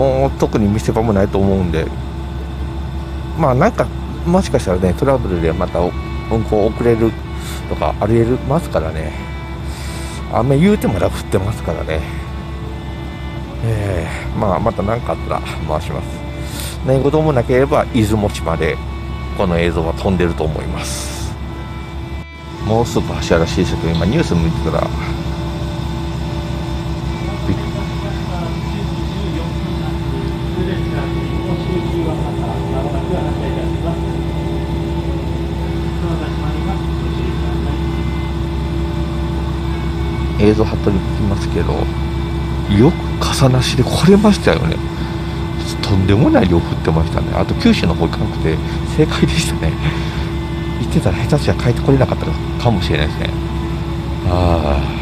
もう特に見せ場もないと思うんでまあなんかもしかしたらねトラブルでまた運行遅れるとかありえますからね。雨言うてまだ降ってますからね。えー、まあまた何かあったら回します。何事もなければ出雲市までこの映像は飛んでると思います。もうすぐ橋原 C 職今ニュース見てたら映像貼ったりきますけどよく傘なしで来れましたよね。とんでもない量降ってましたね。あと九州の方行かなくて正解でしたね。行ってたら下手したら帰ってこれなかったかもしれないですね。ああ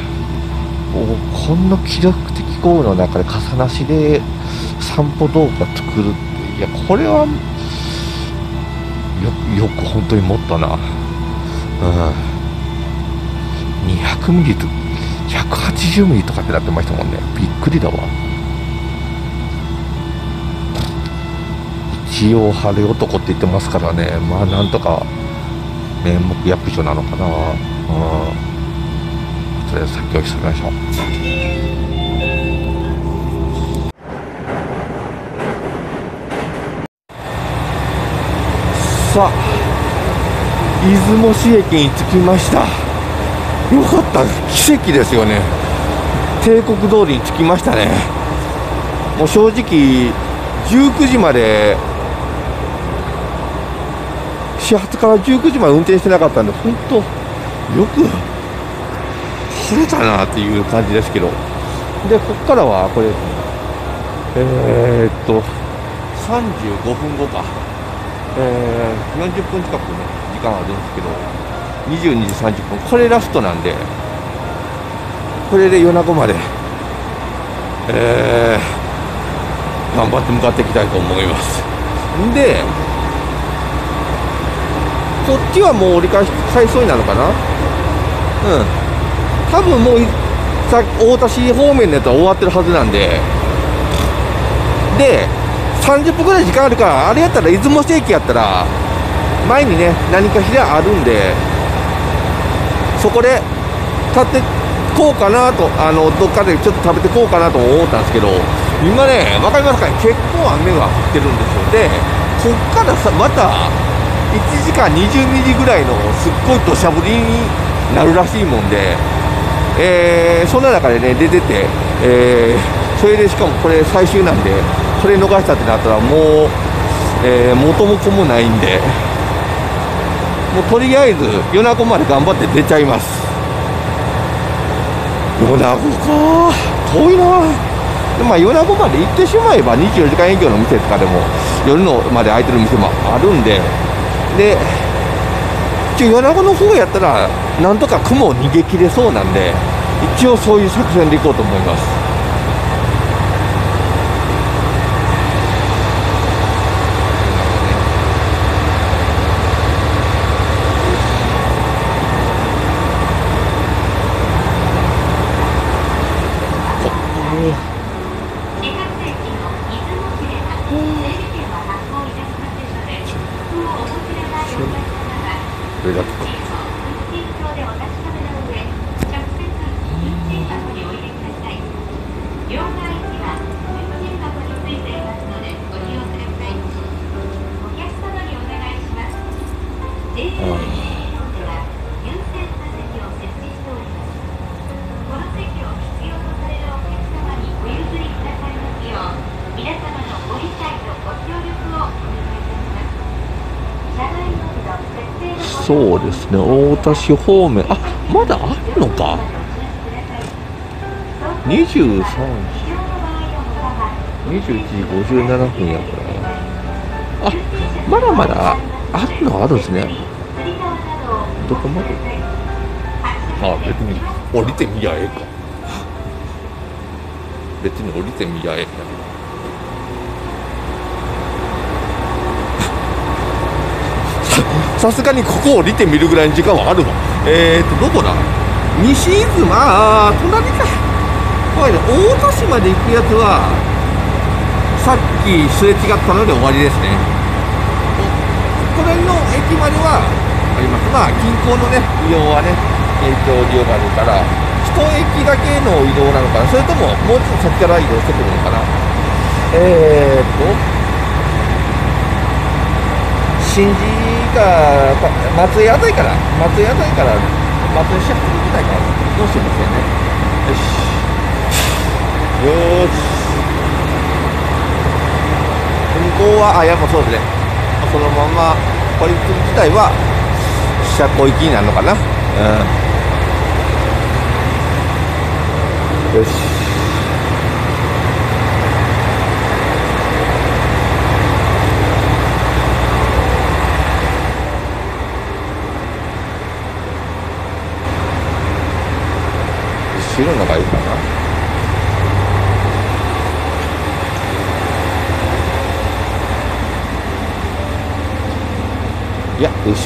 もうこんな記録的豪雨の中で傘なしで散歩動画作るっていやこれはよよく本当に持ったな。うん。200ミリと180ミリとかってなってましたもんね。びっくりだわ。一応晴れ男って言ってますからね。まあなんとか面目役所なのかな。うん。とりあえず先を急ぎましょう。さあ出雲市駅に着きました。よかった奇跡ですよね。帝国通りに着きましたね。もう正直19時まで始発から19時まで運転してなかったんで本当よく晴れたなっていう感じですけど。でここからはこれえー、っと35分後か、えー、40分近くね時間あるんですけど。22時30分。これラストなんでこれで米子までえー、頑張って向かっていきたいと思います。でこっちはもう折り返し再そうになるかな？うん。多分もうさ太田市方面のやつは終わってるはずなんで。で30分ぐらい時間あるからあれやったら出雲市駅やったら前にね何かしらあるんで。そこで立ってこうかなとあのどっかでちょっと食べてこうかなと思ったんですけど今ね分かりますかね？結構雨が降ってるんですよでこっからさまた1時間20ミリぐらいのすっごい土砂降りになるらしいもんで、えー、そんな中でね出てて、えー、それでしかもこれ最終なんでこれ逃したってなったらもう、えー、元も子もないんで。もうとりあえず米子まで頑張って出ちゃいます。米子か。遠いな。でまあ米子まで行ってしまえば24時間営業の店とかでも夜のまで開いてる店もあるんで。で一応米子の方やったらなんとか雲を逃げ切れそうなんで一応そういう作戦でいこうと思います。そうですね。太田市方面。あまだあるのか。23 21時57分やから。あまだまだあるのあるんですね。どこまで？あ別に降りてみやええか。別に降りてみやええかさすがにここを降りてみるぐらいの時間はあるわ。えーとどこだ？西出雲ああ隣か。これね大田市まで行くやつはさっきすれ違ったので終わりですね。これの駅まではあります。まあ近郊のね移動はね影響利用があるから一駅だけの移動なのかな。それとももうちょっと先から移動してくるのかな。えー、っと新寺か松江あたりから松江あたりから松江シャッフルみたいかな。どうしてませんね。よし。よし。向こうはあやっぱそうですね。そのままこいつ自体は車庫行きになるのかな。うん。よし後ろのがいいかな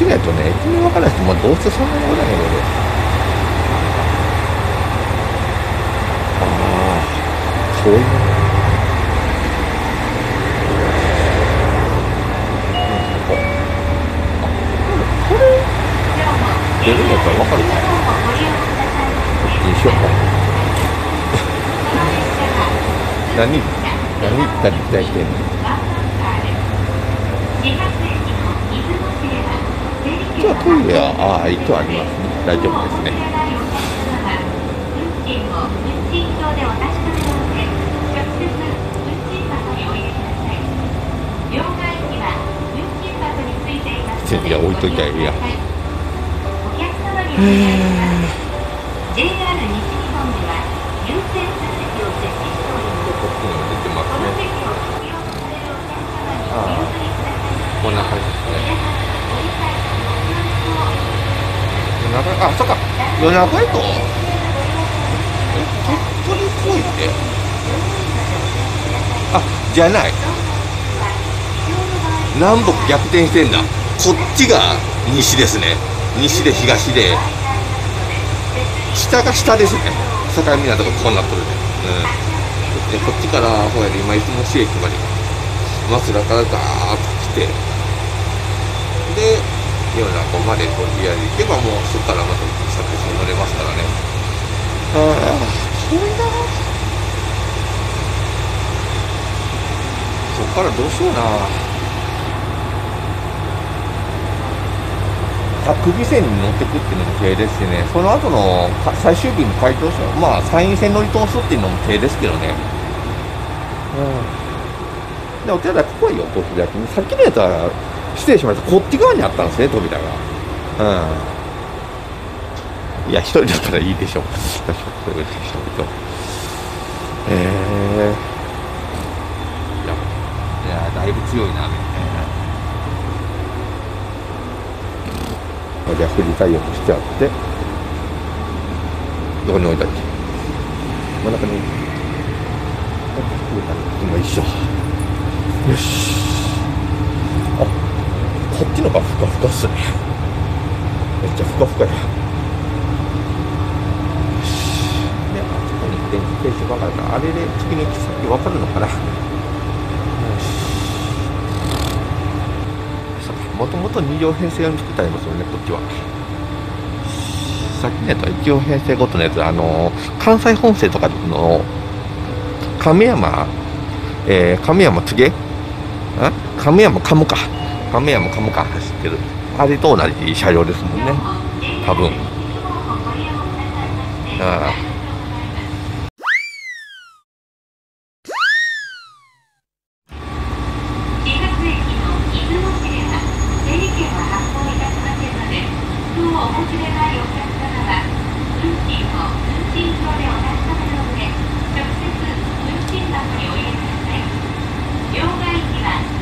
い、とね、駅名分からない人もどうせそんなにおらへんよね。ああ、そういうの。これ、出るんやったら分かるか。にしようか。何、何？言ったり期待してんのじゃあトイレはああ一応ありますね。大丈夫です。ねいや置いといたらいいや JR 西日本では優先座席を設置しておりますこっちにも出てますこのね席を使用されるお客様にお譲りくださいこんな感じですね皆様ご理解ご協力を夜中あそっか。夜中へと。え鳥取越えてあじゃない。南北逆転してんだ。こっちが西ですね。西で東で。下が下ですね。境港がこうなっとるね。うん。でこっちからほやで今出雲市駅まで。松浦からガーッと来て。夜中までとりあえず行けばもうそこからまた下鉄に乗れますからね。ああ遠いなそっからどうしような。あ久美線に乗ってくっていうのも手ですしね。その後のか最終日に回答者まあ山陰線乗り通すっていうのも手ですけどね。うん。でもただここはいいよ扉開きさっきのやつは失礼しました。こっち側にあったんですね扉が。うん。いや一人だったらいいでしょう。確かにこれが人々えー、いやいやだいぶ強いなみたいな。じゃあ富士対応としてあって。どこに置いたっけ真ん中に。今一緒。よし。あこっちのがふかふかっすね。めっちゃふかふかや。よし。であそこに電気停止があるからあれで次の行き先分かるのかな。よし。もともと2両編成用に作ってありますよねこっちは。さっきのやつは1両編成ごとのやつあの関西本線とかの亀山えー、亀山柘植？あ？亀山鴨か亀山鴨か走ってる。あれと同じ車両ですもんね。多分。ああ始発駅の出雲市では整理券は発行いたしませんので切符をお客様は運賃を運賃表でお出しされるので直接運賃箱にお入れください両替機は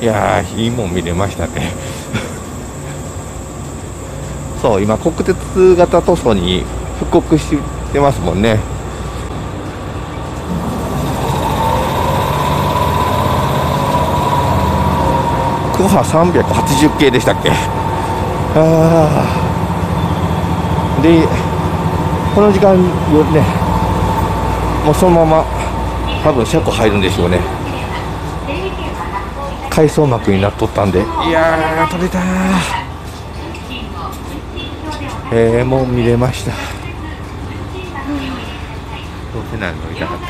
いやいいもん見れましたね。そう今国鉄型塗装に復刻してますもんね。クハ380系でしたっけ？ああでこの時間よねもうそのまま多分車庫入るんでしょうね。回送幕になっとったんで。いやー取れたええー、もう見れました。どうせなの乗りたかった